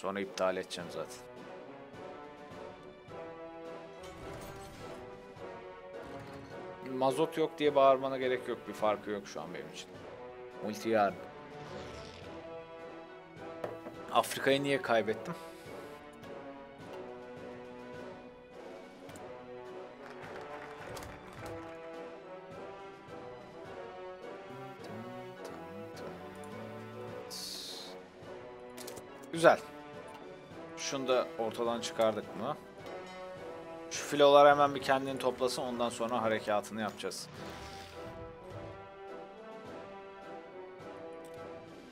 Sonra iptal edeceğim zaten. Mazot yok diye bağırmana gerek yok. Bir farkı yok şu an benim için. Multi. Afrika'yı niye kaybettim? Güzel. Şunu da ortadan çıkardık mı? Şu filolar hemen bir kendini toplasın ondan sonra harekatını yapacağız.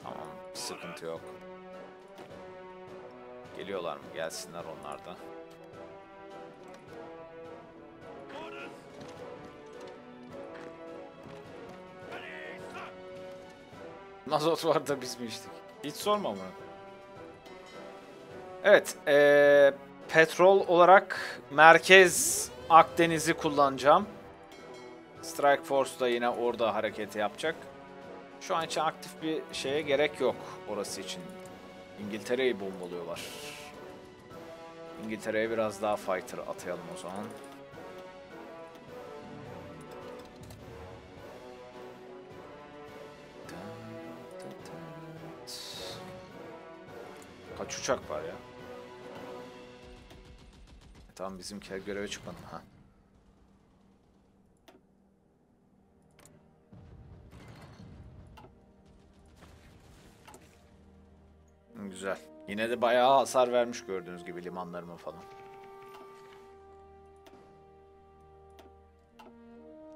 Tamam sıkıntı yok. Geliyorlar mı? Gelsinler onlar da. Mazot var da biz mi içtik? Hiç sorma bunu. Evet, eee, petrol olarak merkez Akdeniz'i kullanacağım. Strike Force da yine orada hareketi yapacak. Şu an için aktif bir şeye gerek yok orası için. İngiltere'yi bombalıyorlar. İngiltere'ye biraz daha fighter atayalım o zaman. Kaç uçak var ya? E, Tamam bizimkiler göreve çıkmadı. Ha. Güzel. Yine de bayağı hasar vermiş gördüğünüz gibi limanlarıma falan.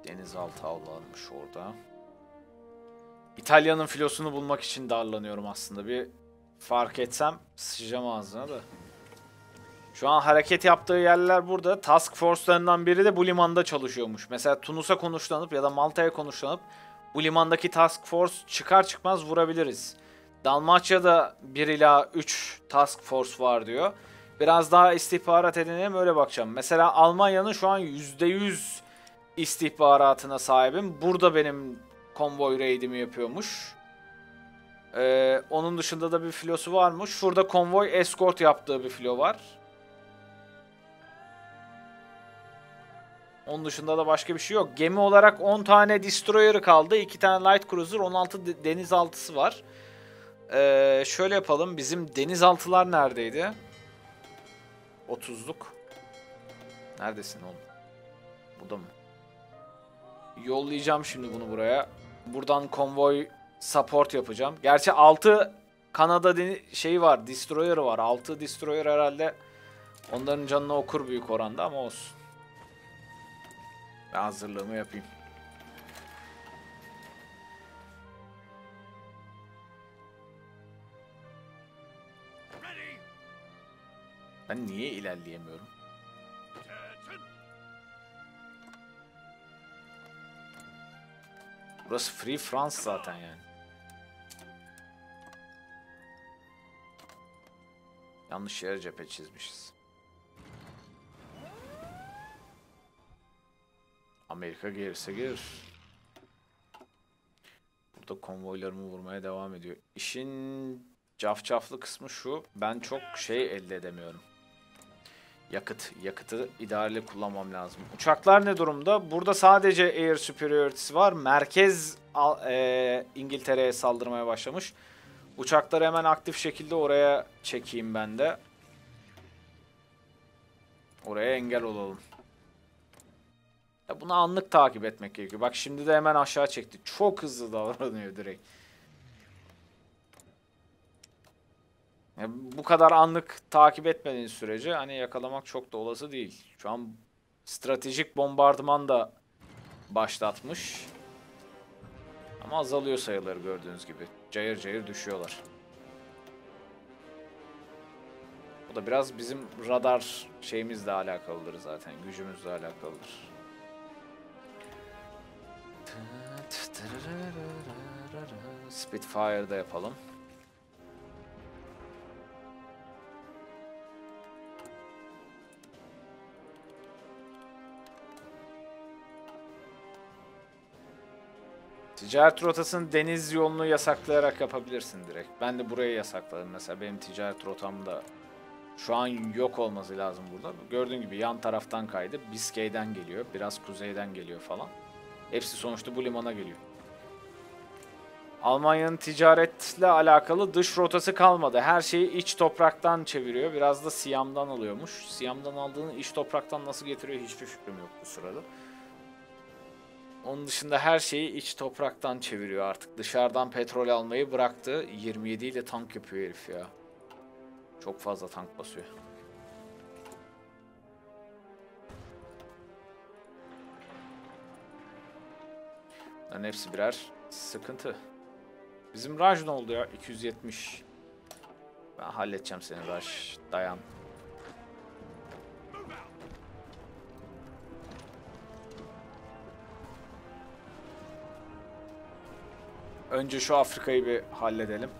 Denizaltı avlanmış orada. İtalya'nın filosunu bulmak için darlanıyorum aslında. Bir fark etsem sıçacağım ağzına da. Şu an hareket yaptığı yerler burada. Task Force'larından biri de bu limanda çalışıyormuş. Mesela Tunus'a konuşlanıp ya da Malta'ya konuşlanıp bu limandaki Task Force çıkar çıkmaz vurabiliriz. Dalmaçya'da 1 ila 3 Task Force var diyor. Biraz daha istihbarat edinelim öyle bakacağım. Mesela Almanya'nın şu an %100 istihbaratına sahibim. Burada benim konvoy raidimi yapıyormuş. Ee, onun dışında da bir filosu varmış. Şurada konvoy escort yaptığı bir filo var. Onun dışında da başka bir şey yok. Gemi olarak 10 tane destroyer kaldı. 2 tane light cruiser, 16 de- denizaltısı var. Ee, şöyle yapalım. Bizim denizaltılar neredeydi? 30'luk. Neredesin oğlum? Burada mı? Yollayacağım şimdi bunu buraya. Buradan konvoy support yapacağım. Gerçi 6 Kanada şeyi var, destroyer var. 6 destroyer herhalde onların canını okur büyük oranda ama olsun. Ben hazırlığımı yapayım. Ben niye ilerleyemiyorum? Burası Free France zaten yani. Yanlış yere cephe çizmişiz. Amerika gelirse gelir. Burada konvoylarımı vurmaya devam ediyor. İşin cafcaflı kısmı şu. Ben çok şey elde edemiyorum. Yakıt. Yakıtı idareli kullanmam lazım. Uçaklar ne durumda? Burada sadece Air Superiority'si var. Merkez eee, İngiltere'ye saldırmaya başlamış. Uçakları hemen aktif şekilde oraya çekeyim ben de. Oraya engel olalım. Ya bunu anlık takip etmek gerekiyor. Bak şimdi de hemen aşağı çekti. Çok hızlı davranıyor direkt. Ya bu kadar anlık takip etmediğin sürece hani yakalamak çok da olası değil. Şu an stratejik bombardıman da başlatmış. Ama azalıyor sayıları gördüğünüz gibi. Cayır cayır düşüyorlar. Bu da biraz bizim radar şeyimizle alakalıdır zaten. Gücümüzle alakalıdır. Spitfire'da yapalım. Ticaret rotasını deniz yolunu yasaklayarak yapabilirsin direkt. Ben de burayı yasakladım mesela. Benim ticaret rotamda şu an yok olması lazım burada. Gördüğün gibi yan taraftan kaydı. Biskey'den geliyor. Biraz kuzeyden geliyor falan. Hepsi sonuçta bu limana geliyor. Almanya'nın ticaretle alakalı dış rotası kalmadı. Her şeyi iç topraktan çeviriyor. Biraz da Siyam'dan alıyormuş. Siyam'dan aldığını iç topraktan nasıl getiriyor hiçbir fikrim yok bu sırada. Onun dışında her şeyi iç topraktan çeviriyor artık. Dışarıdan petrol almayı bıraktı. 27 ile tank yapıyor herif ya. Çok fazla tank basıyor. Bunların hepsi birer sıkıntı. Bizim Raj ne oldu ya? 270. Ben halledeceğim seni Raj. Dayan. Önce şu Afrika'yı bir halledelim.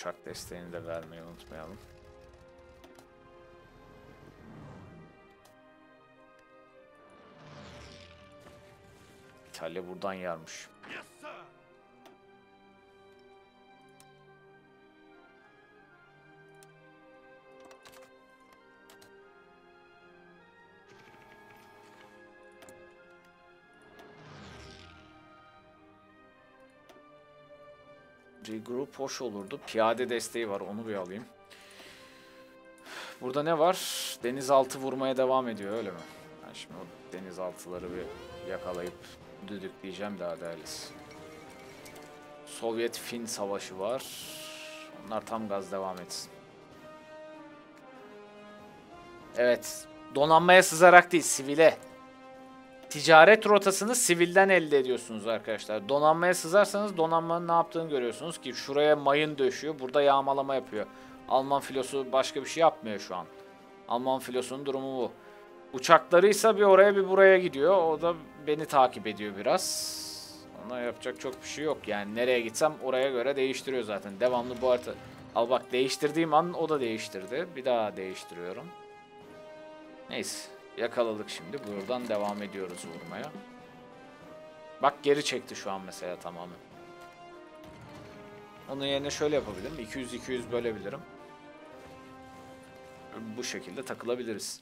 Uçak desteğini de vermeyi unutmayalım. İtalya buradan yarmış. Regroup hoş olurdu. Piyade desteği var. Onu bir alayım. Burada ne var? Denizaltı vurmaya devam ediyor öyle mi? Ben şimdi o denizaltıları bir yakalayıp düdükleyeceğim daha değerlisi. Sovyet-Fin savaşı var. Onlar tam gaz devam etsin. Evet. Donanmaya sızarak değil, sivile. Ticaret rotasını sivilden elde ediyorsunuz arkadaşlar. Donanmaya sızarsanız donanmanın ne yaptığını görüyorsunuz ki şuraya mayın döşüyor, burada yağmalama yapıyor. Alman filosu başka bir şey yapmıyor şu an. Alman filosunun durumu bu. Uçaklarıysa bir oraya bir buraya gidiyor. O da beni takip ediyor biraz. Ona yapacak çok bir şey yok. Yani nereye gitsem oraya göre değiştiriyor zaten. Devamlı bu harita. Al bak değiştirdiğim an o da değiştirdi. Bir daha değiştiriyorum. Neyse. Yakaladık şimdi. Buradan devam ediyoruz vurmaya. Bak geri çekti şu an mesela tamamen. Onun yerine şöyle yapabilirim. 200-200 bölebilirim. Bu şekilde takılabiliriz.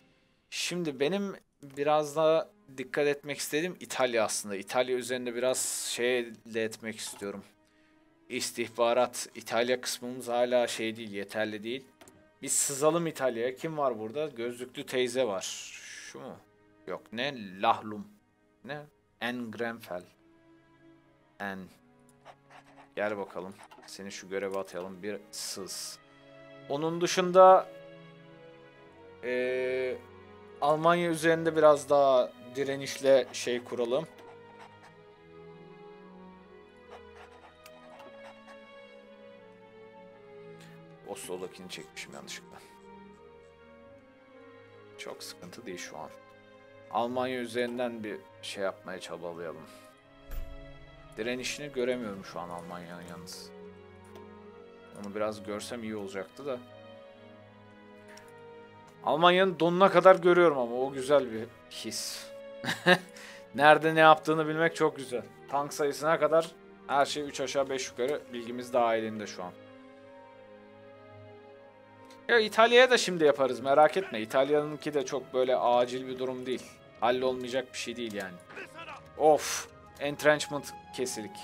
Şimdi benim biraz daha dikkat etmek istediğim İtalya aslında. İtalya üzerinde biraz şey elde etmek istiyorum. İstihbarat. İtalya kısmımız hala şey değil, yeterli değil. Biz sızalım İtalya'ya. Kim var burada? Gözlüklü teyze var. Şu mu? Yok. Ne? Lahlum. Ne? En Grenfell. En. Gel bakalım. Seni şu göreve atayalım. Bir sız. Onun dışında eee, Almanya üzerinde biraz daha direnişle şey kuralım. Oslo'dakini çekmişim yanlışlıkla. Çok sıkıntı değil şu an. Almanya üzerinden bir şey yapmaya çabalayalım. Direnişini göremiyorum şu an Almanya'nın yalnız. Onu biraz görsem iyi olacaktı da. Almanya'nın donuna kadar görüyorum ama o güzel bir his. Nerede ne yaptığını bilmek çok güzel. Tank sayısına kadar her şey 3 aşağı 5 yukarı bilgimiz dahilinde şu an. Ya İtalya'ya da şimdi yaparız merak etme. İtalya'nınki de çok böyle acil bir durum değil. Hallolmayacak bir şey değil yani. Of. Entrenchment kesilik.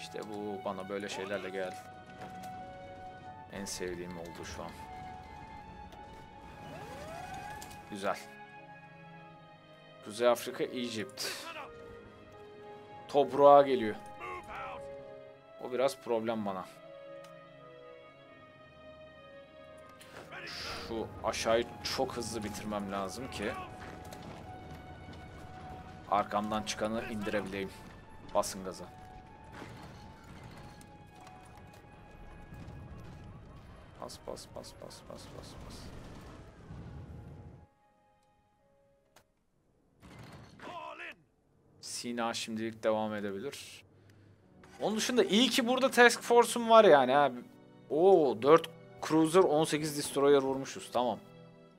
İşte bu bana böyle şeylerle geldi. En sevdiğim oldu şu an. Güzel. Kuzey Afrika, Egypt. Tobruğa geliyor. O biraz problem bana. Şu aşağıyı çok hızlı bitirmem lazım ki arkamdan çıkanı indirebileyim. Basın gaza. Bas bas bas bas bas bas bas. Sina şimdilik devam edebilir. Onun dışında iyi ki burada Task Force'um var yani. Oo 4 Cruiser 18 Destroyer vurmuşuz. Tamam.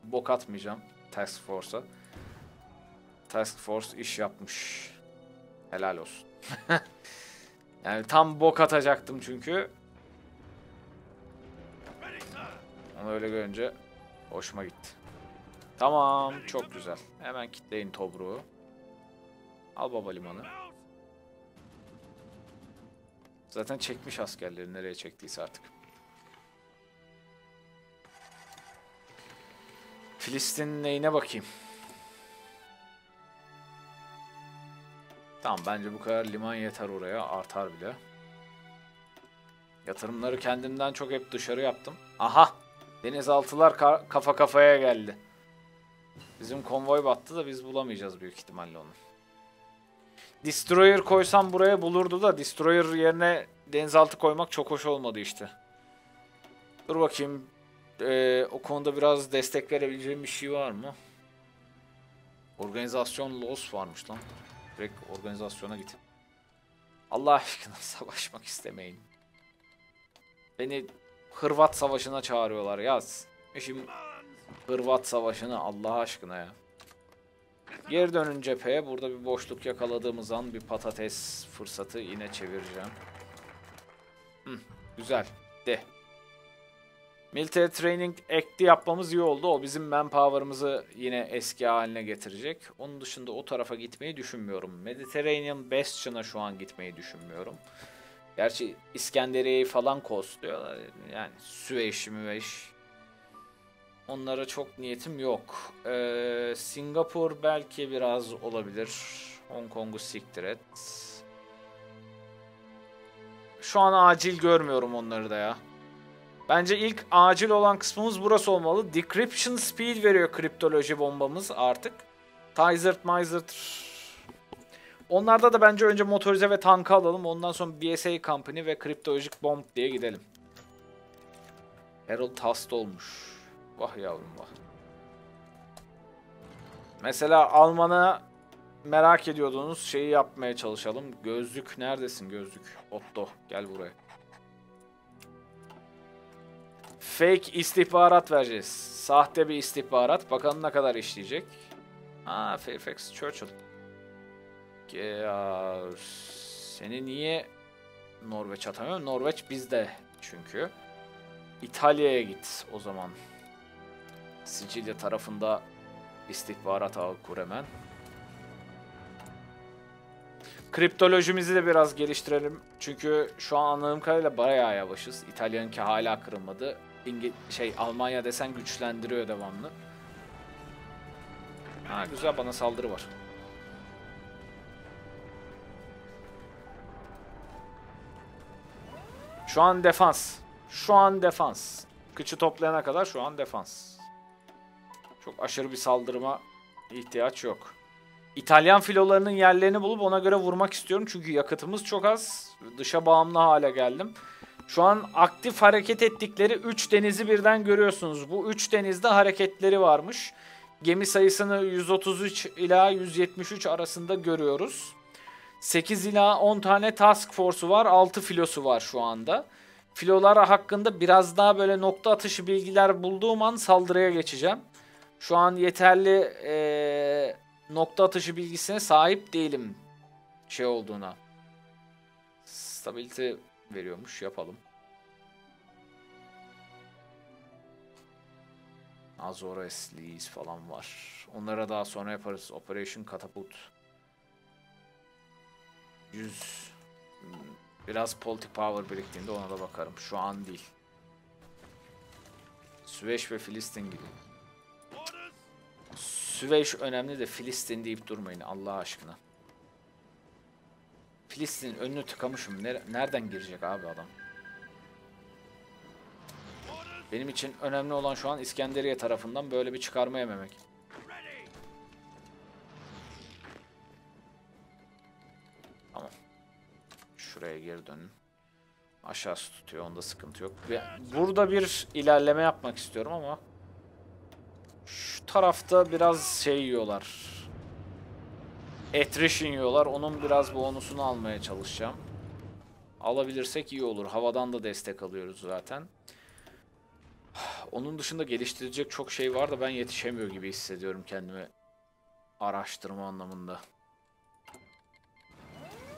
Bok atmayacağım Task Force'a. Task Force iş yapmış. Helal olsun. yani tam bok atacaktım çünkü. Onu öyle görünce hoşuma gitti. Tamam, çok güzel. Hemen kitleyin Tobruğu. Al baba limanı. Zaten çekmiş askerleri nereye çektiyse artık. Filistin neyine bakayım. Tamam bence bu kadar liman yeter oraya. Artar bile. Yatırımları kendimden çok hep dışarı yaptım. Aha! Denizaltılar ka- kafa kafaya geldi. Bizim konvoy battı da biz bulamayacağız büyük ihtimalle onu. Destroyer koysam buraya bulurdu da Destroyer yerine denizaltı koymak çok hoş olmadı işte. Dur bakayım. Ee, o konuda biraz destek verebileceğim bir şey var mı? Organizasyon loss varmış lan. Direkt organizasyona git. Allah aşkına savaşmak istemeyin. Beni Hırvat savaşına çağırıyorlar yaz. Şimdi Hırvat savaşını Allah aşkına ya. Geri dönün cepheye. Burada bir boşluk yakaladığımız an bir patates fırsatı yine çevireceğim. Hı, güzel. De. Military Training Act'i yapmamız iyi oldu. O bizim manpower'ımızı yine eski haline getirecek. Onun dışında o tarafa gitmeyi düşünmüyorum. Mediterranean Bastion'a şu an gitmeyi düşünmüyorum. Gerçi İskenderiye'yi falan kostluyorlar. Yani Süveyş, Müveyş. Onlara çok niyetim yok. Ee, Singapur belki biraz olabilir. Hong Kong'u siktir et. Şu an acil görmüyorum onları da ya. Bence ilk acil olan kısmımız burası olmalı. Decryption speed veriyor kriptoloji bombamız artık. Tizert, Mizert. Onlarda da bence önce motorize ve tankı alalım. Ondan sonra BSA Company ve kriptolojik bomb diye gidelim. Harold Tast olmuş. Vah yavrum vah. Mesela Alman'a merak ediyordunuz şeyi yapmaya çalışalım. Gözlük neredesin gözlük? Otto gel buraya. Fake istihbarat vereceğiz. Sahte bir istihbarat. Bakalım ne kadar işleyecek. Ha Fairfax Churchill. Ya, seni niye Norveç atamıyorum? Norveç bizde çünkü. İtalya'ya git o zaman. Sicilya tarafında istihbarat ağı kur hemen. Kriptolojimizi de biraz geliştirelim. Çünkü şu an anladığım kadarıyla bayağı yavaşız. İtalya'nınki hala kırılmadı. İngi şey Almanya desen güçlendiriyor devamlı. Ha güzel bana saldırı var. Şu an defans. Şu an defans. Kıçı toplayana kadar şu an defans. Çok aşırı bir saldırıma ihtiyaç yok. İtalyan filolarının yerlerini bulup ona göre vurmak istiyorum. Çünkü yakıtımız çok az. Dışa bağımlı hale geldim. Şu an aktif hareket ettikleri 3 denizi birden görüyorsunuz. Bu 3 denizde hareketleri varmış. Gemi sayısını 133 ila 173 arasında görüyoruz. 8 ila 10 tane task force'u var. 6 filosu var şu anda. Filolar hakkında biraz daha böyle nokta atışı bilgiler bulduğum an saldırıya geçeceğim. Şu an yeterli ee, nokta atışı bilgisine sahip değilim şey olduğuna. Stability veriyormuş yapalım. Azores, Lees falan var. Onlara daha sonra yaparız. Operation Catapult. 100 biraz politik power biriktiğinde ona da bakarım. Şu an değil. Süveyş ve Filistin gibi. Süveyş önemli de Filistin deyip durmayın Allah aşkına. Filistin önünü tıkamışım. Nereden girecek abi adam? Benim için önemli olan şu an İskenderiye tarafından böyle bir çıkarma yememek. Tamam. geri dönün. Aşağısı tutuyor. Onda sıkıntı yok. Burada bir ilerleme yapmak istiyorum ama şu tarafta biraz şey yiyorlar. Attrition yiyorlar. Onun biraz bonusunu almaya çalışacağım. Alabilirsek iyi olur. Havadan da destek alıyoruz zaten. Onun dışında geliştirecek çok şey var da ben yetişemiyor gibi hissediyorum kendimi araştırma anlamında.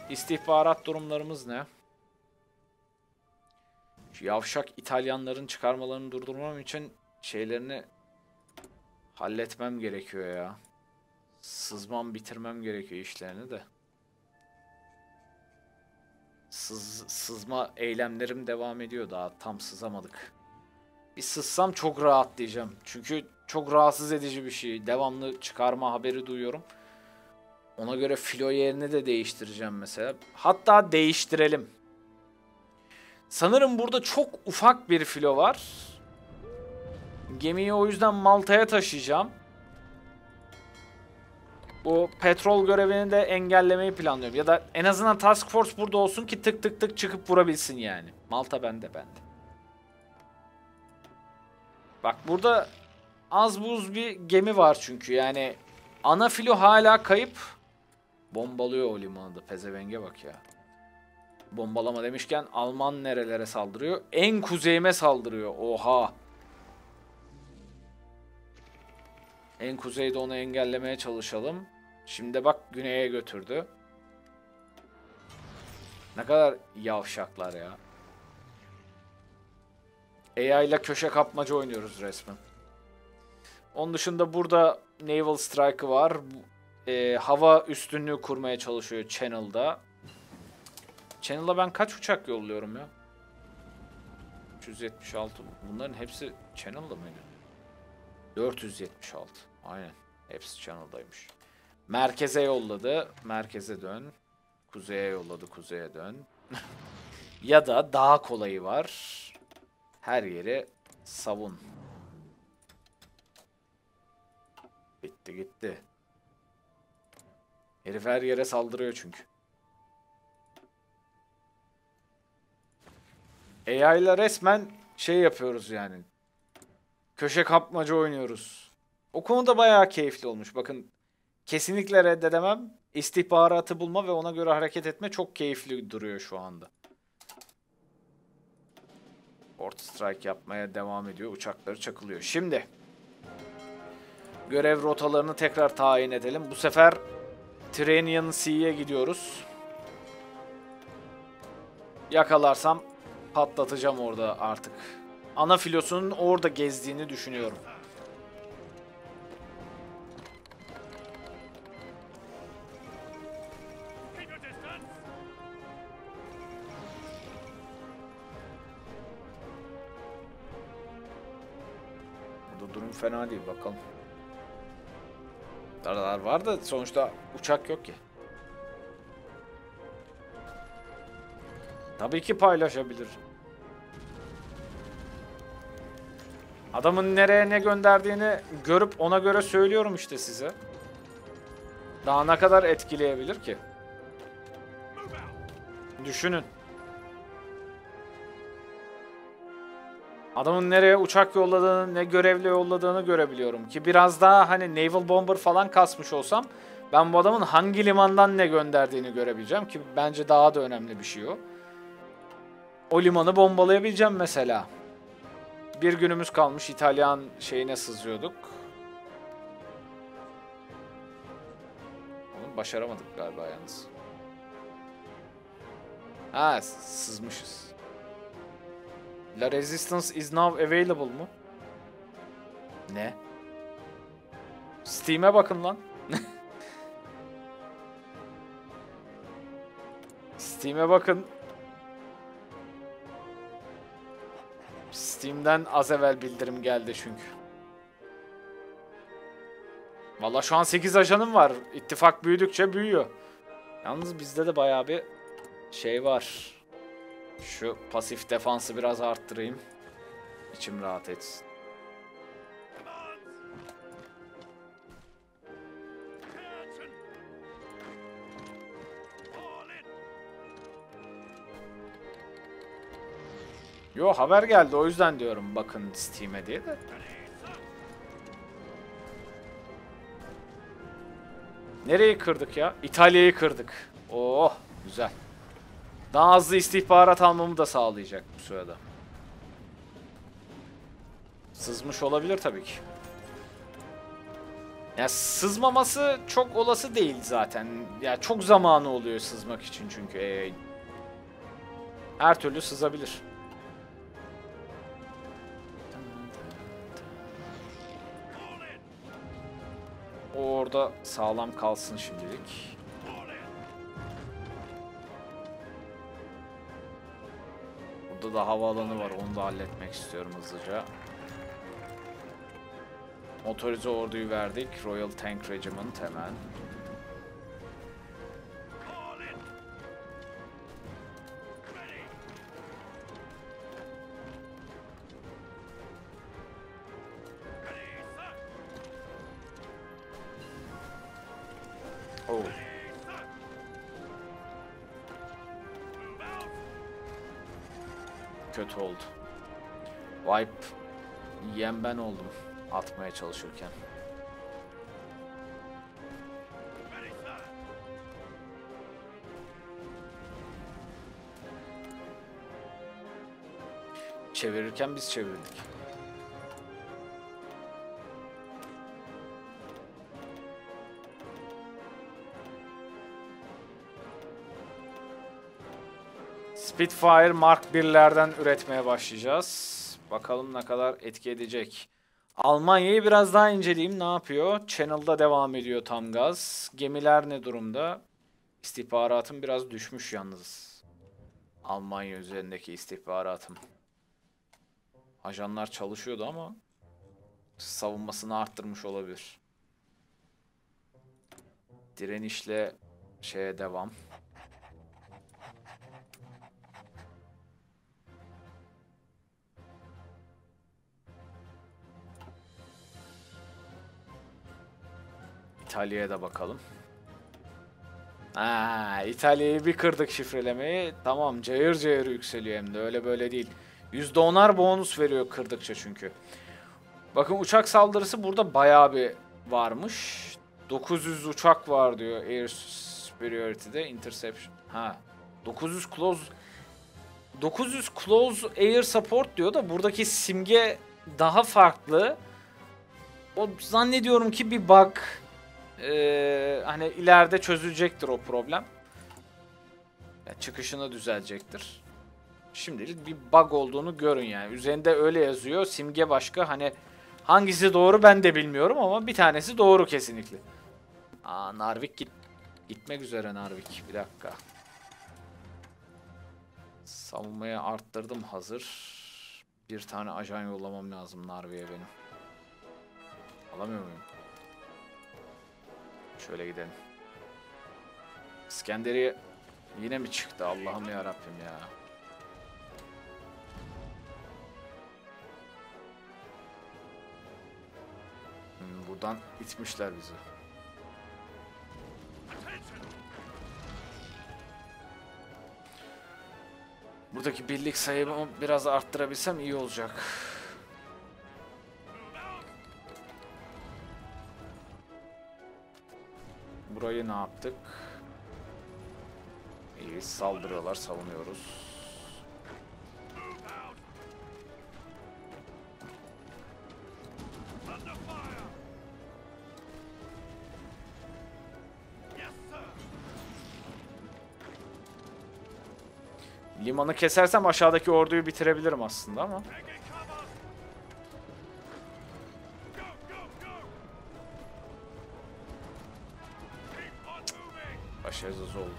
İstihbarat durumlarımız ne? Şu yavşak İtalyanların çıkarmalarını durdurmam için şeylerini halletmem gerekiyor ya. Sızmam bitirmem gerekiyor işlerini de. Sız, sızma eylemlerim devam ediyor daha tam sızamadık. Bir sızsam çok rahat diyeceğim. Çünkü çok rahatsız edici bir şey. Devamlı çıkarma haberi duyuyorum. Ona göre filo yerini de değiştireceğim mesela. Hatta değiştirelim. Sanırım burada çok ufak bir filo var. Gemiyi o yüzden Malta'ya taşıyacağım. Bu petrol görevini de engellemeyi planlıyorum. Ya da en azından Task Force burada olsun ki tık tık tık çıkıp vurabilsin yani. Malta bende bende. Bak burada az buz bir gemi var çünkü yani ana filo hala kayıp. Bombalıyor o limanı da pezevenge bak ya. Bombalama demişken Alman nerelere saldırıyor? En kuzeyime saldırıyor. Oha. En kuzeyde onu engellemeye çalışalım. Şimdi bak güneye götürdü. Ne kadar yavşaklar ya. AI ile köşe kapmaca oynuyoruz resmen. Onun dışında burada Naval Strike'ı var. Ee, hava üstünlüğü kurmaya çalışıyor Channel'da. Channel'a ben kaç uçak yolluyorum ya? 376. Bunların hepsi Channel'da mıydı? 476. Aynen. Hepsi Channel'daymış. Merkeze yolladı. Merkeze dön. Kuzeye yolladı. Kuzeye dön. ya da daha kolayı var. Her yeri savun. Bitti gitti. Herif her yere saldırıyor çünkü. AI ile resmen şey yapıyoruz yani. Köşe kapmaca oynuyoruz. O konuda bayağı keyifli olmuş. Bakın kesinlikle reddedemem. İstihbaratı bulma ve ona göre hareket etme çok keyifli duruyor şu anda. Port strike yapmaya devam ediyor. Uçakları çakılıyor. Şimdi görev rotalarını tekrar tayin edelim. Bu sefer Tyrrhenian Sea'ye gidiyoruz. Yakalarsam patlatacağım orada artık. Ana filosunun orada gezdiğini düşünüyorum. Durum fena değil bakalım. Daralar var da sonuçta uçak yok ki. Tabii ki paylaşabilir. Adamın nereye ne gönderdiğini görüp ona göre söylüyorum işte size. Daha ne kadar etkileyebilir ki? Düşünün. Adamın nereye uçak yolladığını, ne görevle yolladığını görebiliyorum ki biraz daha hani naval bomber falan kasmış olsam ben bu adamın hangi limandan ne gönderdiğini görebileceğim ki bence daha da önemli bir şey o. O limanı bombalayabileceğim mesela. Bir günümüz kalmış İtalyan şeyine sızıyorduk. Onu başaramadık galiba yalnız. Ha sızmışız. La resistance is now available mu? Ne? Steam'e bakın lan. Steam'e bakın. Steam'den az evvel bildirim geldi çünkü. Valla şu an 8 ajanım var. İttifak büyüdükçe büyüyor. Yalnız bizde de bayağı bir şey var. Şu pasif defansı biraz arttırayım. İçim rahat etsin. Yo haber geldi o yüzden diyorum bakın Steam'e diye de. Nereyi kırdık ya? İtalya'yı kırdık. Oh güzel. Daha hızlı istihbarat almamı da sağlayacak bu sırada. Sızmış olabilir tabii ki. Ya sızmaması çok olası değil zaten. Ya çok zamanı oluyor sızmak için çünkü. Ee, her türlü sızabilir. O orada sağlam kalsın şimdilik. Burada da havaalanı var. Onu da halletmek istiyorum hızlıca. Motorize orduyu verdik. Royal Tank Regiment hemen. Yiyen ben oldum atmaya çalışırken. Çevirirken biz çevirdik. Spitfire Mark 1'lerden üretmeye başlayacağız. Bakalım ne kadar etki edecek. Almanya'yı biraz daha inceleyeyim. Ne yapıyor? Channel'da devam ediyor tam gaz. Gemiler ne durumda? İstihbaratım biraz düşmüş yalnız. Almanya üzerindeki istihbaratım. Ajanlar çalışıyordu ama savunmasını arttırmış olabilir. Direnişle şeye devam. İtalya'ya da bakalım. Ha, İtalya'yı bir kırdık şifrelemeyi. Tamam cayır cayır yükseliyor hem de öyle böyle değil. %10'ar bonus veriyor kırdıkça çünkü. Bakın uçak saldırısı burada bayağı bir varmış. 900 uçak var diyor Air Superiority'de. Interception. Ha. 900 close 900 close air support diyor da buradaki simge daha farklı. O zannediyorum ki bir bug. Ee, hani ileride çözülecektir o problem. Ya çıkışını düzelecektir. Şimdilik bir bug olduğunu görün yani. Üzerinde öyle yazıyor. Simge başka. Hani hangisi doğru ben de bilmiyorum ama bir tanesi doğru kesinlikle. Aa Narvik git gitmek üzere Narvik. Bir dakika. Savunmaya arttırdım hazır. Bir tane ajan yollamam lazım Narvik'e benim. Alamıyor muyum? Şöyle gidelim. İskenderiye yine mi çıktı? Allah'ım ya Rabbim ya. Hmm, buradan itmişler bizi. Buradaki birlik sayımı biraz arttırabilsem iyi olacak. Ne yaptık? İyi saldırıyorlar, savunuyoruz. Limanı kesersem aşağıdaki orduyu bitirebilirim aslında ama. Başarısız oldu.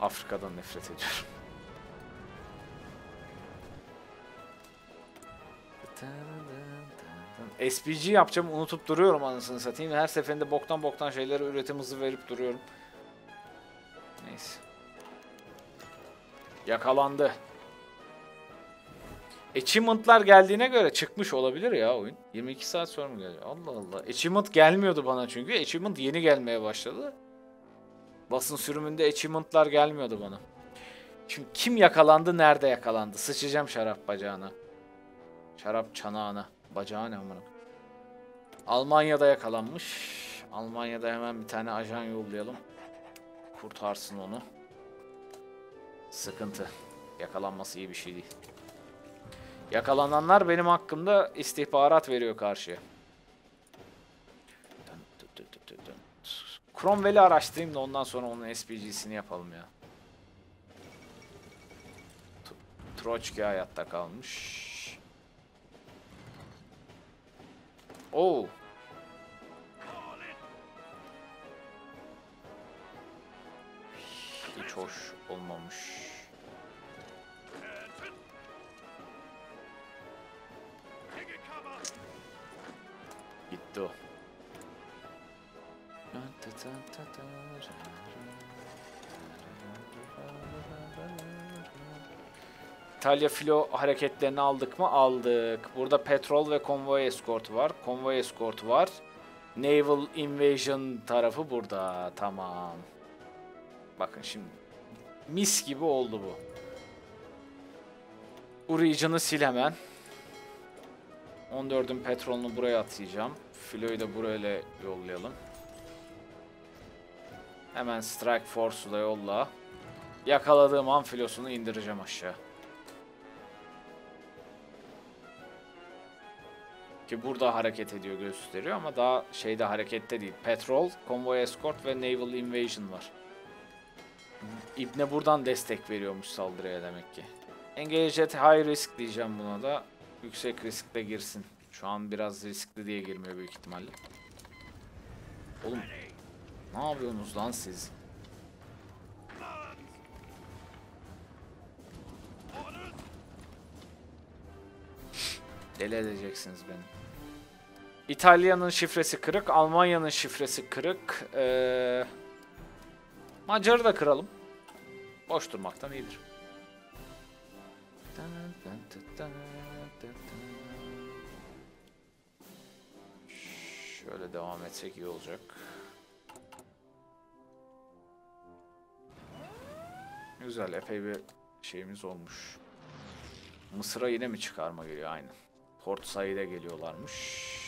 Afrika'dan nefret ediyorum. SPG yapacağım unutup duruyorum anasını satayım. Her seferinde boktan boktan şeyleri üretim hızı verip duruyorum. Neyse. Yakalandı. Achievement'lar geldiğine göre çıkmış olabilir ya oyun. 22 saat sonra mı geliyor? Allah Allah. Achievement gelmiyordu bana çünkü. Achievement yeni gelmeye başladı. Basın sürümünde achievement'lar gelmiyordu bana. Şimdi kim yakalandı, nerede yakalandı? Sıçacağım şarap bacağına. Şarap çanağına. Bacağına amına. Almanya'da yakalanmış. Almanya'da hemen bir tane ajan yollayalım. Kurtarsın onu. Sıkıntı. Yakalanması iyi bir şey değil. Yakalananlar benim hakkımda istihbarat veriyor karşıya. Cromwell'i araştırayım da ondan sonra onun SPG'sini yapalım ya. Troçki hayatta kalmış. Oo. Hiç hoş olmamış. Gitti o. İtalya filo hareketlerini aldık mı? Aldık. Burada petrol ve konvoy eskortu var. Konvoy eskortu var. Naval Invasion tarafı burada. Tamam. Bakın şimdi. Mis gibi oldu bu. Bu region'ı sil hemen. 14'ün petrolünü buraya atayacağım. Filoyu da buraya yollayalım. Hemen Strike Force'u da yolla. Yakaladığım an filosunu indireceğim aşağı. Ki burada hareket ediyor gösteriyor ama daha şeyde harekette değil. Petrol, Convoy Escort ve Naval Invasion var. İbne buradan destek veriyormuş saldırıya demek ki. Engage at high risk diyeceğim buna da. Yüksek riskle girsin. Şu an biraz riskli diye girmiyor büyük ihtimalle. Oğlum ne yapıyorsunuz lan siz? Deli edeceksiniz beni. İtalya'nın şifresi kırık, Almanya'nın şifresi kırık. Ee, Macar'ı da kıralım. Boş durmaktan iyidir. Şöyle devam etsek iyi olacak. Güzel, epey bir şeyimiz olmuş. Mısır'a yine mi çıkarma geliyor? Aynen. Port Said'e geliyorlarmış.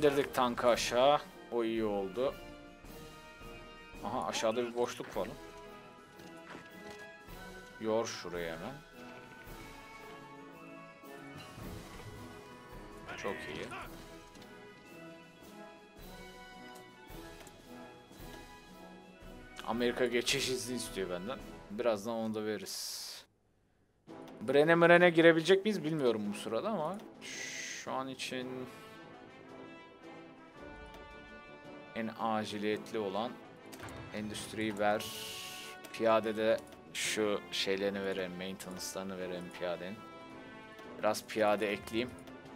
İndirdik tankı aşağı. O iyi oldu. Aha aşağıda bir boşluk var. Yor şuraya hemen. Çok iyi. Amerika geçiş izni istiyor benden. Birazdan onu da veririz. Brene Mrene girebilecek miyiz bilmiyorum bu sırada ama şu an için en aciliyetli olan endüstriyi ver. Piyadede şu şeylerini verelim, maintenance'larını verelim piyadenin. Biraz piyade ekleyeyim.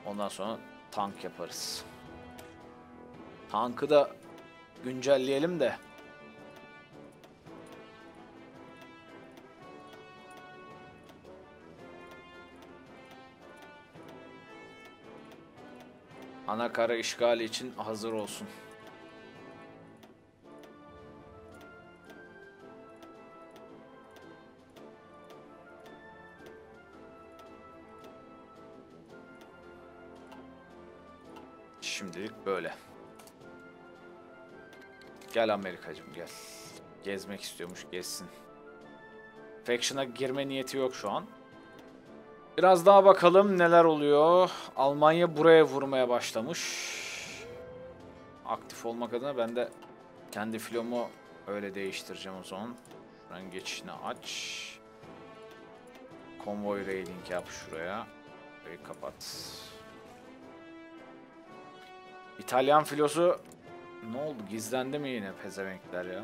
Ondan sonra tank yaparız. Tankı da güncelleyelim de. Ana kara işgali için hazır olsun. Böyle. Gel Amerikacım gel. Gezmek istiyormuş gezsin. Faction'a girme niyeti yok şu an. Biraz daha bakalım neler oluyor. Almanya buraya vurmaya başlamış. Aktif olmak adına ben de kendi filomu öyle değiştireceğim o zaman. Şuranın geçişini aç. Konvoy raiding yap şuraya. Ve kapat. İtalyan filosu ne oldu? Gizlendi mi yine pezevenkler ya?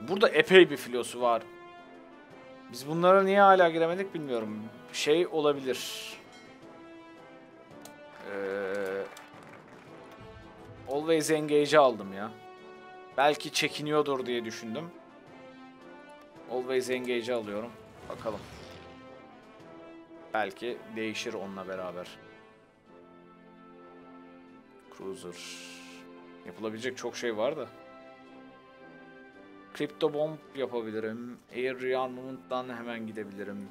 Burada epey bir filosu var. Biz bunlara niye hala giremedik bilmiyorum. Şey olabilir. Ee, always Engage'i aldım ya. Belki çekiniyordur diye düşündüm. Always Engage'i alıyorum. Bakalım. Belki değişir onunla beraber. Cruiser. Yapılabilecek çok şey var da. Crypto Bomb yapabilirim. Air Rearmament'dan hemen gidebilirim.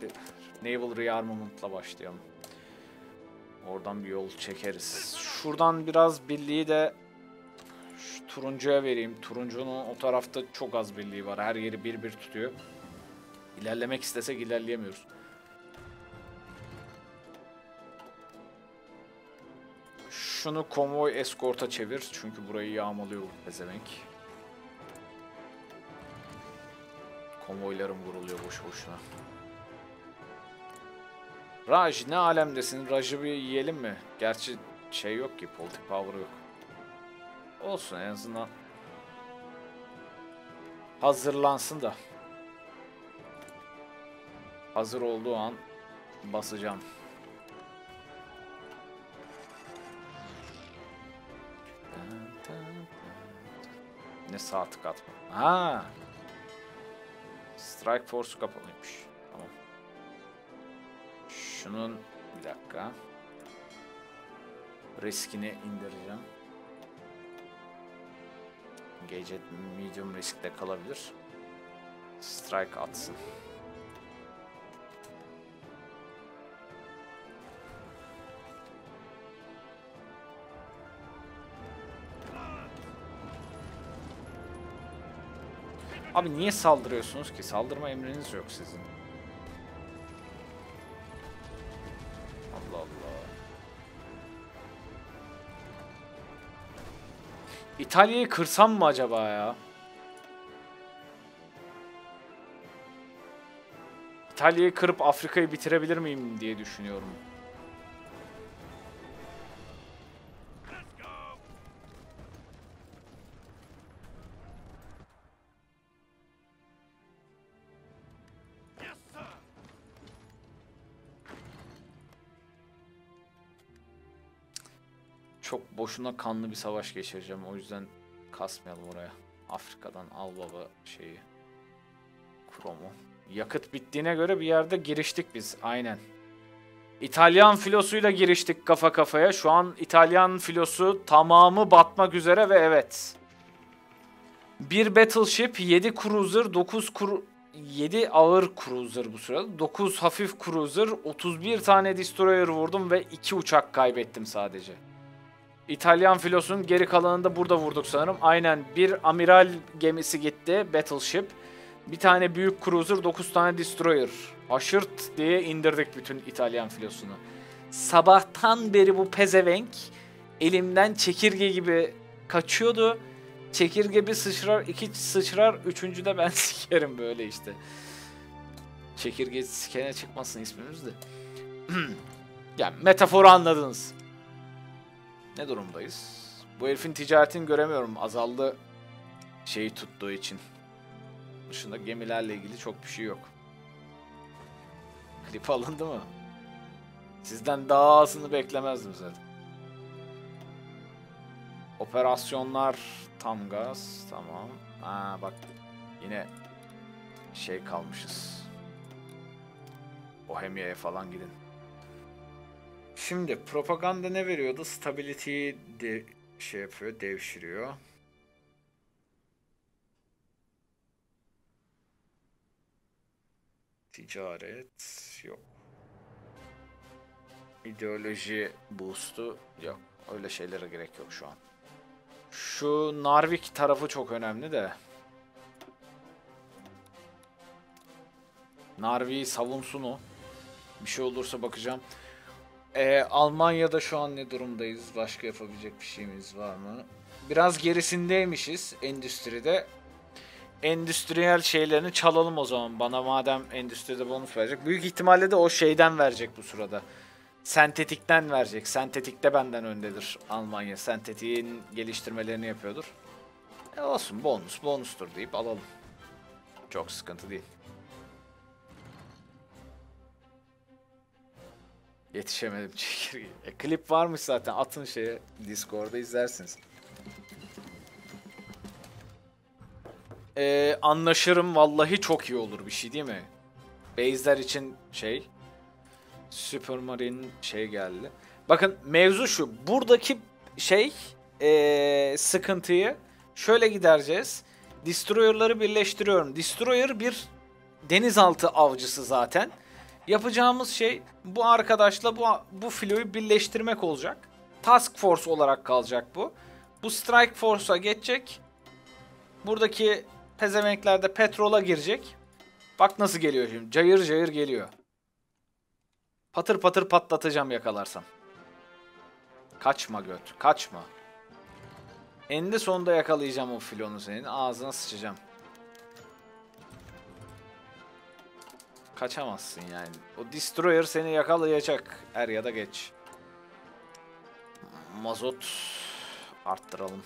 Naval Rearmament'la başlayalım. Oradan bir yol çekeriz. Şuradan biraz birliği de şu turuncuya vereyim. Turuncunun o tarafta çok az birliği var. Her yeri bir bir tutuyor. İlerlemek istesek ilerleyemiyoruz. Şunu konvoy eskorta çevir. Çünkü burayı yağmalıyor bu pezevenk. Konvoylarım vuruluyor boş boşuna. Raj ne alemdesin? Raj'ı bir yiyelim mi? Gerçi şey yok ki, politik power yok. Olsun en azından. Hazırlansın da. Hazır olduğu an basacağım. Ne saati katma. Ha. Strike Force kapalıymış. Tamam. Şunun bir dakika. Riskini indireceğim. Gece medium riskte kalabilir. Strike atsın. Abi niye saldırıyorsunuz ki? Saldırma emriniz yok sizin. Allah Allah. İtalya'yı kırsam mı acaba ya? İtalya'yı kırıp Afrika'yı bitirebilir miyim diye düşünüyorum. Boşuna kanlı bir savaş geçireceğim. O yüzden kasmayalım oraya. Afrika'dan al baba şeyi. Kromu. Yakıt bittiğine göre bir yerde giriştik biz. Aynen. İtalyan filosuyla giriştik kafa kafaya. Şu an İtalyan filosu tamamı batmak üzere ve evet. Bir battleship, 7 cruiser, 9 kru 7 ağır cruiser bu sırada. 9 hafif cruiser, 31 tane destroyer vurdum ve 2 uçak kaybettim sadece. İtalyan filosunun geri kalanını da burada vurduk sanırım. Aynen bir amiral gemisi gitti, battleship. Bir tane büyük cruiser, 9 tane destroyer. Aşırt diye indirdik bütün İtalyan filosunu. Sabahtan beri bu pezevenk elimden çekirge gibi kaçıyordu. Çekirge bir sıçrar, iki sıçrar, üçüncü de ben sikerim böyle işte. Çekirge sikene çıkmasın ismimiz de. yani metaforu anladınız. Ne durumdayız? Bu herifin ticaretini göremiyorum. Azaldı şeyi tuttuğu için. Dışında gemilerle ilgili çok bir şey yok. Klip alındı mı? Sizden daha azını beklemezdim zaten. Operasyonlar tam gaz. Tamam. Ha bak yine şey kalmışız. Bohemia'ya falan gidin. Şimdi propaganda ne veriyordu? Stability'yi de şey yapıyor, devşiriyor. Ticaret yok. İdeoloji boost'u yok. Öyle şeylere gerek yok şu an. Şu Narvik tarafı çok önemli de. Narvik'i savunsun o. Bir şey olursa bakacağım. Ee, Almanya'da şu an ne durumdayız? Başka yapabilecek bir şeyimiz var mı? Biraz gerisindeymişiz endüstride. Endüstriyel şeylerini çalalım o zaman. Bana madem endüstride bonus verecek. Büyük ihtimalle de o şeyden verecek bu sırada. Sentetikten verecek. Sentetikte benden öndedir Almanya. Sentetiğin geliştirmelerini yapıyordur. E olsun bonus bonustur deyip alalım. Çok sıkıntı değil. Yetişemedim çekirge. E, klip varmış zaten. Atın şeye. Discord'da izlersiniz. Ee, anlaşırım vallahi çok iyi olur bir şey değil mi? Base'ler için şey Supermarine şey geldi. Bakın mevzu şu. Buradaki şey ee, sıkıntıyı şöyle gidereceğiz. Destroyer'ları birleştiriyorum. Destroyer bir denizaltı avcısı zaten. Yapacağımız şey bu arkadaşla bu bu filoyu birleştirmek olacak. Task Force olarak kalacak bu. Bu Strike Force'a geçecek. Buradaki pezevenkler de petrola girecek. Bak nasıl geliyor şimdi. Cayır cayır geliyor. Patır patır patlatacağım yakalarsam. Kaçma göt. Kaçma. Eninde sonunda yakalayacağım o filonu senin. Ağzına sıçacağım. Kaçamazsın yani. O Destroyer seni yakalayacak. Er ya da geç. Mazot arttıralım.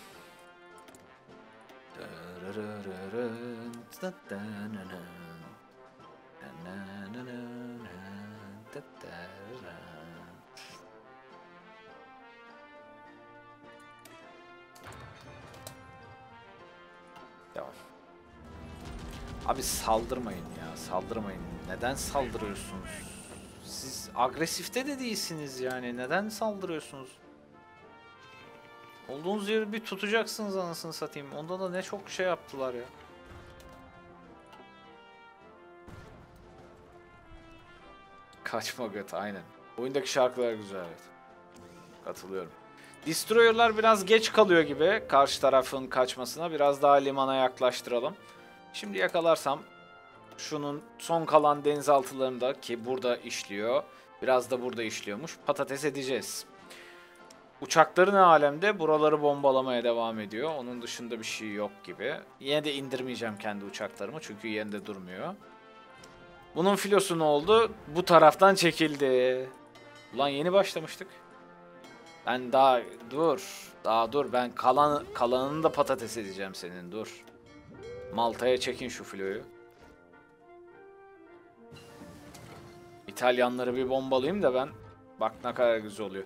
Devam. Abi saldırmayın ya, saldırmayın. Neden saldırıyorsunuz? Siz agresifte de değilsiniz yani. Neden saldırıyorsunuz? Olduğunuz yeri bir tutacaksınız anasını satayım. Onda da ne çok şey yaptılar ya. Kaçma göt aynen. Oyundaki şarkılar güzel evet. Katılıyorum. Destroyer'lar biraz geç kalıyor gibi karşı tarafın kaçmasına. Biraz daha limana yaklaştıralım. Şimdi yakalarsam şunun son kalan denizaltılarında ki burada işliyor. Biraz da burada işliyormuş. Patates edeceğiz. Uçakları ne alemde? Buraları bombalamaya devam ediyor. Onun dışında bir şey yok gibi. Yine de indirmeyeceğim kendi uçaklarımı çünkü yerinde durmuyor. Bunun filosu ne oldu? Bu taraftan çekildi. Ulan yeni başlamıştık. Ben daha dur. Daha dur. Ben kalan kalanını da patates edeceğim senin. Dur. Malta'ya çekin şu filoyu. İtalyanları bir bombalayayım da ben. Bak ne kadar güzel oluyor.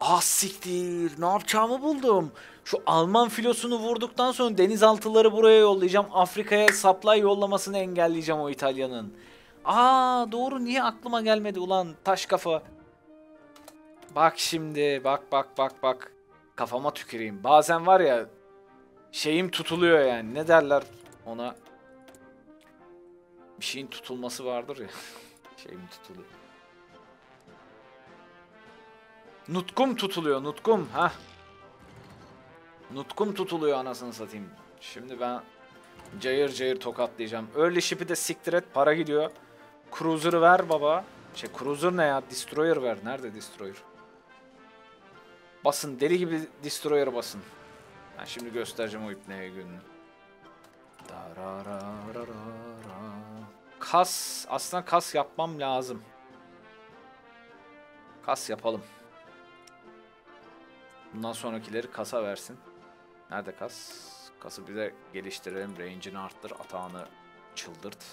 Ah siktir. Ne yapacağımı buldum. Şu Alman filosunu vurduktan sonra denizaltıları buraya yollayacağım. Afrika'ya supply yollamasını engelleyeceğim o İtalyanın. Aa doğru niye aklıma gelmedi ulan taş kafa. Bak şimdi bak bak bak bak. Kafama tüküreyim. Bazen var ya şeyim tutuluyor yani. Ne derler ona? Bir şeyin tutulması vardır ya. şeyim tutuluyor. Nutkum tutuluyor nutkum ha. Nutkum tutuluyor anasını satayım. Şimdi ben cayır cayır tokatlayacağım. Early ship'i de siktir et para gidiyor. Cruiser'ı ver baba. Şey cruiser ne ya? Destroyer ver. Nerede destroyer? Basın deli gibi destroyer basın. Ben şimdi göstereceğim o ipneye gününü. Kas aslında kas yapmam lazım. Kas yapalım. Bundan sonrakileri kasa versin. Nerede kas? Kası bize geliştirelim. Range'ini arttır. Atağını çıldırt.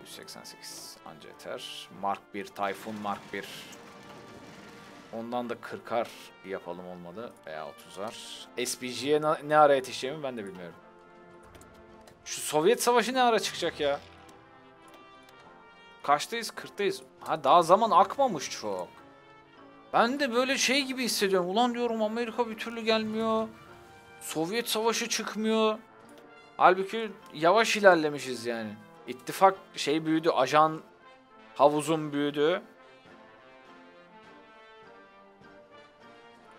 188 anca yeter. Mark 1, Typhoon Mark 1. Ondan da 40'ar yapalım olmadı. Veya 30'ar. SPG'ye ne ara yetişeceğimi ben de bilmiyorum. Şu Sovyet Savaşı ne ara çıkacak ya? Kaçtayız? 40'tayız. Ha daha zaman akmamış çok. Ben de böyle şey gibi hissediyorum. Ulan diyorum Amerika bir türlü gelmiyor. Sovyet Savaşı çıkmıyor. Halbuki yavaş ilerlemişiz yani. İttifak şey büyüdü. Ajan havuzun büyüdü.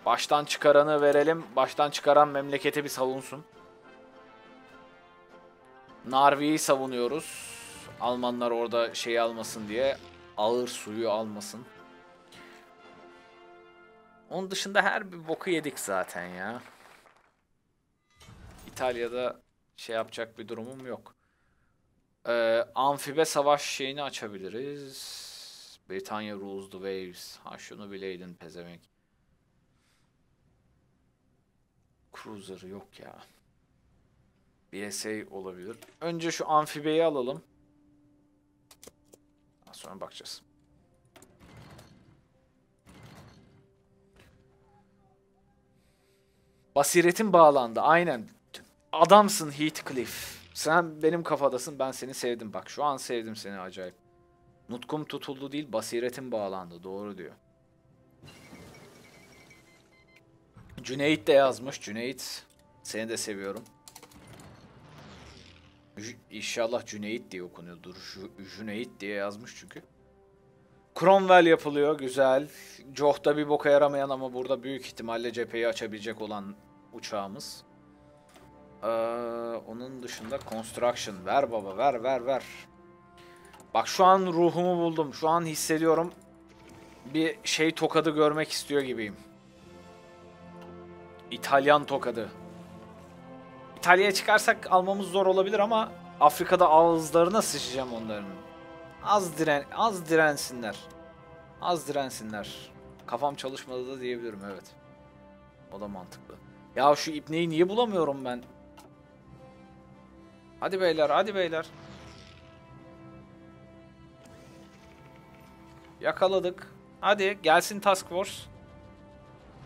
Baştan çıkaranı verelim. Baştan çıkaran memleketi bir savunsun. Narvi'yi savunuyoruz. Almanlar orada şey almasın diye. Ağır suyu almasın. Onun dışında her bir boku yedik zaten ya. İtalya'da şey yapacak bir durumum yok. Ee, amfibe savaş şeyini açabiliriz. Britanya rules the waves. Ha şunu bileydin pezevenk. Cruiser yok ya. BSA olabilir. Önce şu amfibeyi alalım. Sonra bakacağız. Basiretin bağlandı. Aynen. Adamsın Heathcliff. Sen benim kafadasın. Ben seni sevdim. Bak şu an sevdim seni acayip. Nutkum tutuldu değil. Basiretin bağlandı. Doğru diyor. Cüneyt de yazmış. Cüneyt. Seni de seviyorum. İnşallah Cüneyt diye okunuyordur. Ju- Cüneyt diye yazmış çünkü. Cromwell yapılıyor. Güzel. Joh'da bir boka yaramayan ama burada büyük ihtimalle cepheyi açabilecek olan uçağımız. Ee, onun dışında construction. Ver baba ver ver ver. Bak şu an ruhumu buldum. Şu an hissediyorum. Bir şey tokadı görmek istiyor gibiyim. İtalyan tokadı. İtalya'ya çıkarsak almamız zor olabilir ama Afrika'da ağızlarına sıçacağım onların. Az diren az dirensinler. Az dirensinler. Kafam çalışmadı da diyebilirim evet. O da mantıklı. Ya şu ipneyi niye bulamıyorum ben? Hadi beyler, hadi beyler. Yakaladık. Hadi gelsin Task Force.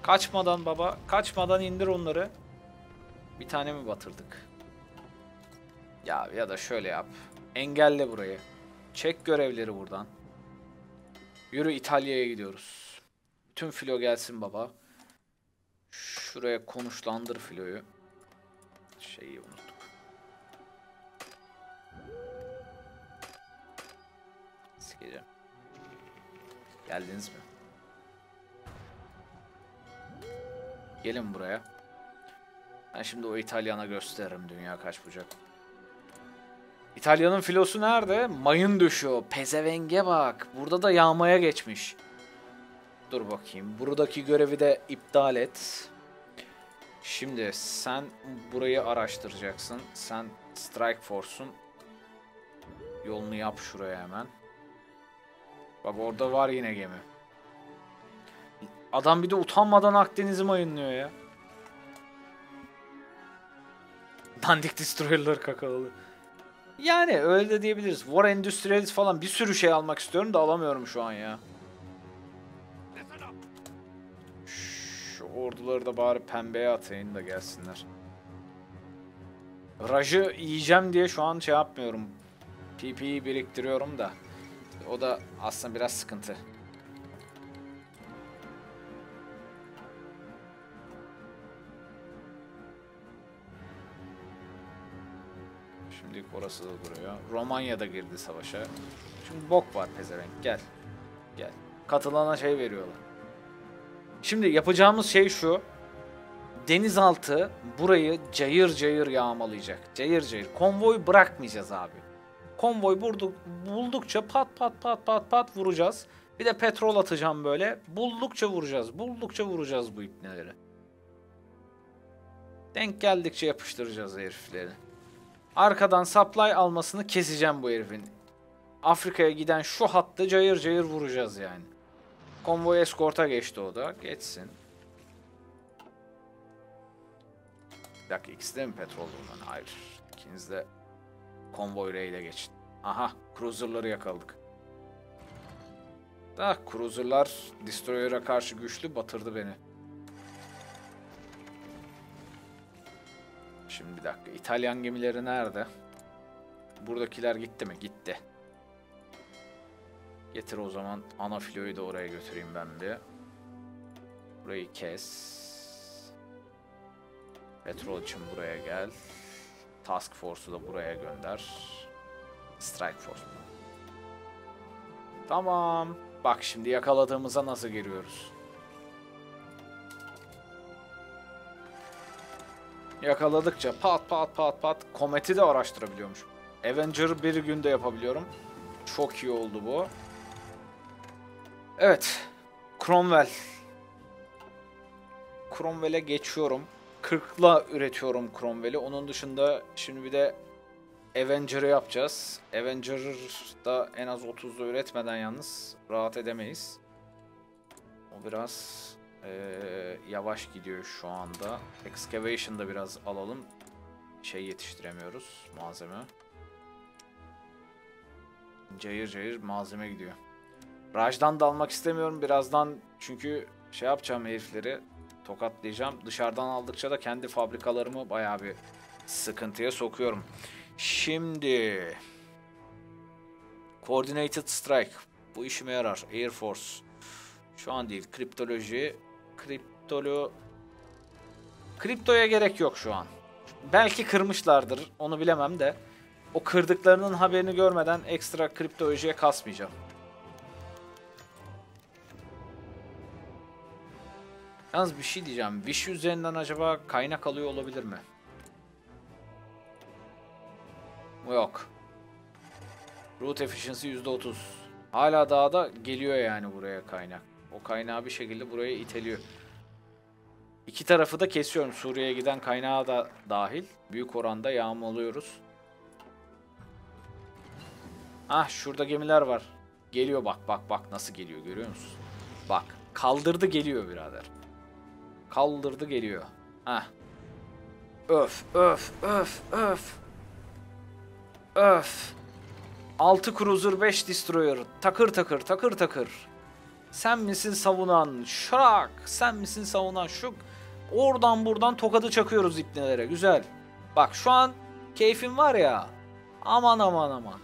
Kaçmadan baba, kaçmadan indir onları. Bir tane mi batırdık? Ya ya da şöyle yap. Engelle burayı. Çek görevleri buradan. Yürü İtalya'ya gidiyoruz. Bütün filo gelsin baba. Şuraya konuşlandır filoyu. Şeyi unuttuk. Sikeceğim. Geldiniz mi? Gelin buraya. Ben şimdi o İtalyana gösteririm dünya kaç bucak. İtalya'nın filosu nerede? Mayın düşüyor. Pezevenge bak. Burada da yağmaya geçmiş. Dur bakayım. Buradaki görevi de iptal et. Şimdi sen burayı araştıracaksın. Sen Strike Force'un yolunu yap şuraya hemen. Bak orada var yine gemi. Adam bir de utanmadan Akdeniz'i mayınlıyor ya. Dandik Destroyer'lar kakalalı. Yani öyle de diyebiliriz. War Industrialist falan bir sürü şey almak istiyorum da alamıyorum şu an ya. Şu orduları da bari pembeye atayım da gelsinler. Raj'ı yiyeceğim diye şu an şey yapmıyorum. PP'yi biriktiriyorum da. O da aslında biraz sıkıntı. Şimdilik orası da duruyor. Romanya da girdi savaşa. Şimdi bok var pezevenk. Gel. Gel. Katılana şey veriyorlar. Şimdi yapacağımız şey şu. Denizaltı burayı cayır cayır yağmalayacak. Cayır cayır. Konvoy bırakmayacağız abi. Konvoy bulduk, buldukça pat pat pat pat pat vuracağız. Bir de petrol atacağım böyle. Buldukça vuracağız. Buldukça vuracağız bu ipneleri. Denk geldikçe yapıştıracağız herifleri. Arkadan supply almasını keseceğim bu herifin. Afrika'ya giden şu hattı cayır cayır vuracağız yani. Konvoy eskorta geçti o da. Geçsin. Bir dakika ikisi de mi petrol bundan? Hayır. İkiniz de konvoy ile geçin. Aha cruiser'ları yakaladık. Da cruiser'lar destroyer'a karşı güçlü batırdı beni. Şimdi bir dakika. İtalyan gemileri nerede? Buradakiler gitti mi? Gitti. Getir o zaman ana filoyu da oraya götüreyim ben bir. Burayı kes. Petrol için buraya gel. Task Force'u da buraya gönder. Strike Force. Tamam. Bak şimdi yakaladığımıza nasıl giriyoruz. Yakaladıkça pat pat pat pat kometi de araştırabiliyormuş. Avenger bir günde yapabiliyorum. Çok iyi oldu bu. Evet. Cromwell. Cromwell'e geçiyorum. 40'la üretiyorum Cromwell'i. Onun dışında şimdi bir de Avenger'ı yapacağız. Avenger'da en az 30'da üretmeden yalnız rahat edemeyiz. O biraz eee, yavaş gidiyor şu anda. Excavation'da biraz alalım. Şey yetiştiremiyoruz malzeme. Cayır cayır malzeme gidiyor. Raj'dan da almak istemiyorum birazdan çünkü şey yapacağım herifleri tokatlayacağım. Dışarıdan aldıkça da kendi fabrikalarımı bayağı bir sıkıntıya sokuyorum. Şimdi Coordinated Strike. Bu işime yarar. Air Force. Şu an değil. Kriptoloji. Kriptolo... Kriptoya gerek yok şu an. Belki kırmışlardır. Onu bilemem de. O kırdıklarının haberini görmeden ekstra kriptolojiye kasmayacağım. Yalnız bir şey diyeceğim. Wish üzerinden acaba kaynak alıyor olabilir mi? Yok. Root efficiency %30. Hala daha da geliyor yani buraya kaynak. O kaynağı bir şekilde buraya iteliyor. İki tarafı da kesiyorum. Suriye'ye giden kaynağı da dahil. Büyük oranda yağmalıyoruz. Ah şurada gemiler var. Geliyor bak bak bak nasıl geliyor görüyor musun? Bak kaldırdı geliyor birader. Kaldırdı geliyor. Hah. Öf öf öf öf. Öf. 6 cruiser 5 destroyer. Takır takır takır takır. Sen misin savunan? Şrak. Sen misin savunan? Şuk. Oradan buradan tokadı çakıyoruz ipnelere. Güzel. Bak şu an keyfim var ya. Aman aman aman.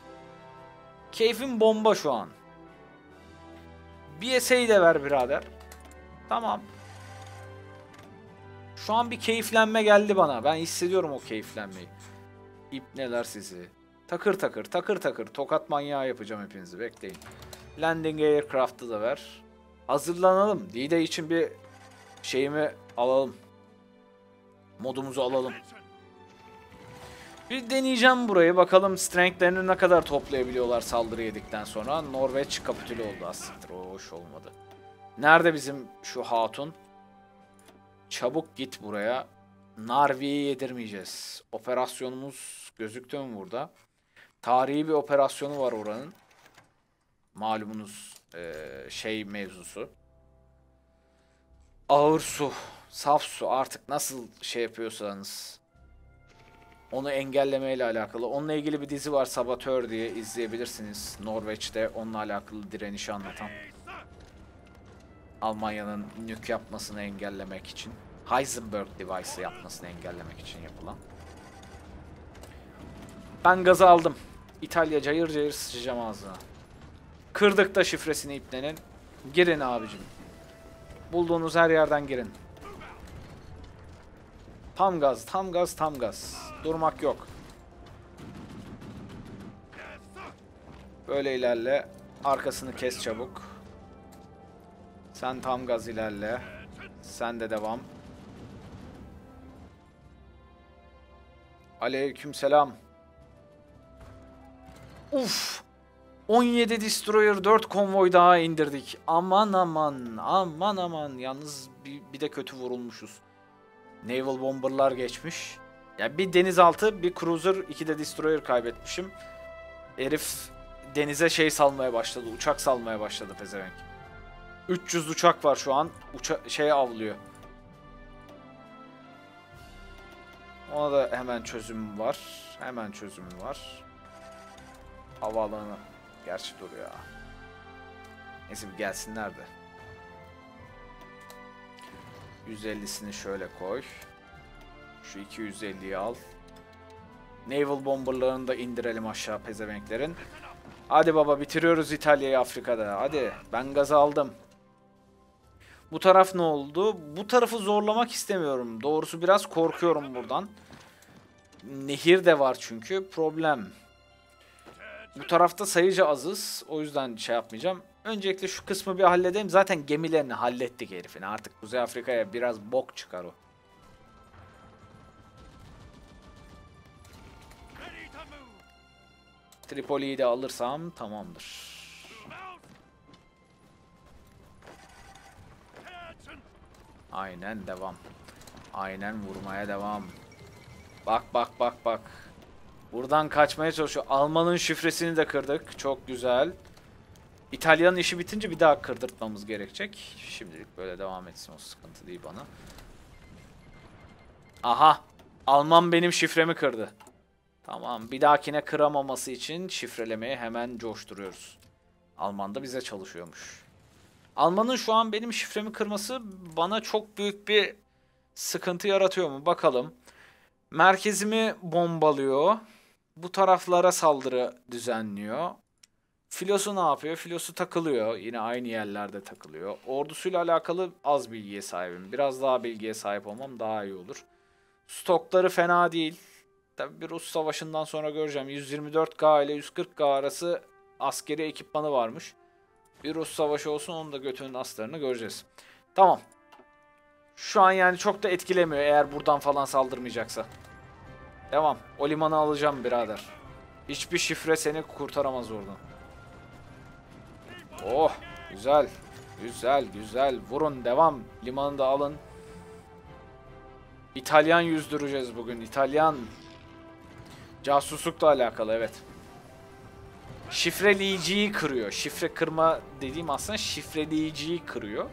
Keyfim bomba şu an. BSA'yı de ver birader. Tamam. Şu an bir keyiflenme geldi bana. Ben hissediyorum o keyiflenmeyi. İpneler sizi. Takır takır takır takır tokat manyağı yapacağım hepinizi bekleyin. Landing Aircraft'ı da ver. Hazırlanalım. D-Day için bir şeyimi alalım. Modumuzu alalım. Bir deneyeceğim burayı. Bakalım strengthlerini ne kadar toplayabiliyorlar saldırı yedikten sonra. Norveç kapitüle oldu aslında. O hoş olmadı. Nerede bizim şu hatun? Çabuk git buraya. Narvi'yi yedirmeyeceğiz. Operasyonumuz gözüktü mü burada? Tarihi bir operasyonu var oranın. Malumunuz eee, şey mevzusu. Ağır su, saf su artık nasıl şey yapıyorsanız onu engellemeyle alakalı. Onunla ilgili bir dizi var Saboteur diye izleyebilirsiniz. Norveç'te onunla alakalı direnişi anlatan. Almanya'nın nük yapmasını engellemek için. Heisenberg device'ı yapmasını engellemek için yapılan. Ben gazı aldım. İtalya cayır cayır sıçacağım ağzına. Kırdık da şifresini iplenin. Girin abicim. Bulduğunuz her yerden girin. Tam gaz, tam gaz, tam gaz. Durmak yok. Böyle ilerle. Arkasını kes çabuk. Sen tam gaz ilerle. Sen de devam. Aleyküm selam. Uf. 17 destroyer 4 konvoy daha indirdik. Aman aman aman aman. Yalnız bir, bir de kötü vurulmuşuz. Naval bomberlar geçmiş. Ya bir denizaltı, bir cruiser, iki de destroyer kaybetmişim. Herif denize şey salmaya başladı. Uçak salmaya başladı pezevenk. 300 uçak var şu an. Uça şey avlıyor. Ona da hemen çözüm var. Hemen çözümü var. Havaalanı. Gerçi dur ya. Neyse bir gelsinler de. 150'sini şöyle koy. Şu 250'yi al. Naval bomberlarını da indirelim aşağı pezevenklerin. Hadi baba bitiriyoruz İtalya'yı Afrika'da. Hadi ben gazı aldım. Bu taraf ne oldu? Bu tarafı zorlamak istemiyorum. Doğrusu biraz korkuyorum buradan. Nehir de var çünkü. Problem. Bu tarafta sayıca azız. O yüzden şey yapmayacağım. Öncelikle şu kısmı bir halledeyim. Zaten gemilerini hallettik herifin. Artık Kuzey Afrika'ya biraz bok çıkar o. Tripoli'yi de alırsam tamamdır. Aynen devam. Aynen vurmaya devam. Bak bak bak bak. Buradan kaçmaya çalışıyor. Almanın şifresini de kırdık. Çok güzel. İtalya'nın işi bitince bir daha kırdırtmamız gerekecek. Şimdilik böyle devam etsin o sıkıntı değil bana. Aha. Alman benim şifremi kırdı. Tamam. Bir dahakine kıramaması için şifrelemeyi hemen coşturuyoruz. Alman da bize çalışıyormuş. Almanın şu an benim şifremi kırması bana çok büyük bir sıkıntı yaratıyor mu? Bakalım. Merkezimi bombalıyor. Bu taraflara saldırı düzenliyor. Filosu ne yapıyor? Filosu takılıyor. Yine aynı yerlerde takılıyor. Ordusuyla alakalı az bilgiye sahibim. Biraz daha bilgiye sahip olmam daha iyi olur. Stokları fena değil. Tabii bir Rus savaşından sonra göreceğim. 124K ile 140K arası askeri ekipmanı varmış. Bir Rus savaşı olsun onun da götünün aslarını göreceğiz. Tamam. Şu an yani çok da etkilemiyor eğer buradan falan saldırmayacaksa. Devam. O limanı alacağım birader. Hiçbir şifre seni kurtaramaz oradan. Oh güzel. Güzel güzel. Vurun devam. Limanı da alın. İtalyan yüzdüreceğiz bugün. İtalyan. Casuslukla alakalı evet. Şifreleyiciyi kırıyor. Şifre kırma dediğim aslında şifreleyiciyi kırıyor.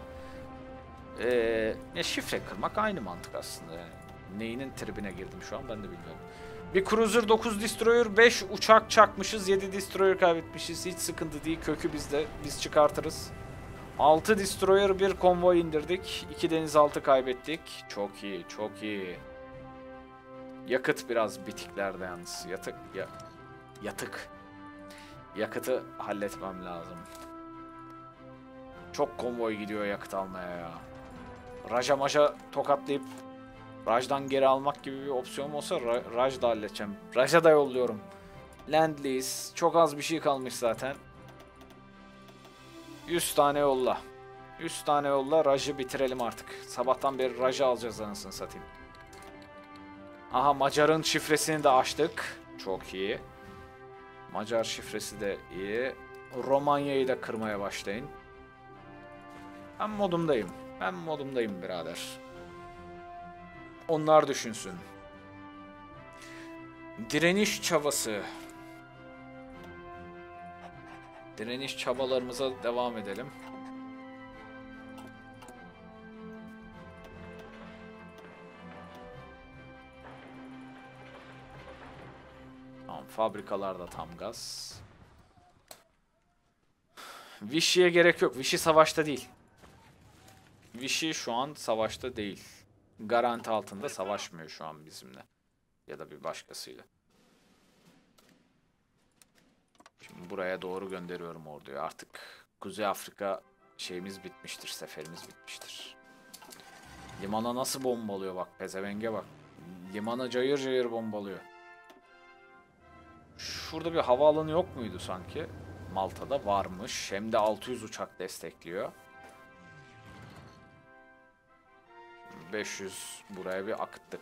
Ee, ya şifre kırmak aynı mantık aslında yani. Neyinin tribine girdim şu an ben de bilmiyorum. Bir Cruiser 9 Destroyer 5 uçak çakmışız 7 Destroyer kaybetmişiz hiç sıkıntı değil kökü bizde biz çıkartırız. 6 Destroyer bir konvoy indirdik 2 denizaltı kaybettik çok iyi çok iyi. Yakıt biraz bitiklerde yalnız yatık ya, yatık. Yakıtı halletmem lazım. Çok konvoy gidiyor yakıt almaya ya. Raja maja tokatlayıp Raj'dan geri almak gibi bir opsiyon olsa Ra- Raj da halledeceğim. Raj'a da yolluyorum. Land lease. Çok az bir şey kalmış zaten. 100 tane yolla. 100 tane yolla Raj'ı bitirelim artık. Sabahtan beri Raj'ı alacağız anasını satayım. Aha Macar'ın şifresini de açtık. Çok iyi. Macar şifresi de iyi. Romanya'yı da kırmaya başlayın. Ben modumdayım. Ben modumdayım birader. Onlar düşünsün. Direniş çabası. Direniş çabalarımıza devam edelim. Tamam, fabrikalarda tam gaz. Vichy'ye gerek yok. Vichy savaşta değil. Vichy şu an savaşta değil. Garanti altında savaşmıyor şu an bizimle. Ya da bir başkasıyla. Şimdi buraya doğru gönderiyorum orduyu. Artık Kuzey Afrika şeyimiz bitmiştir. Seferimiz bitmiştir. Limana nasıl bombalıyor bak. Pezevenge bak. Limana cayır cayır bombalıyor. Şurada bir havaalanı yok muydu sanki? Malta'da varmış. Hem de 600 uçak destekliyor. 500 buraya bir akıttık.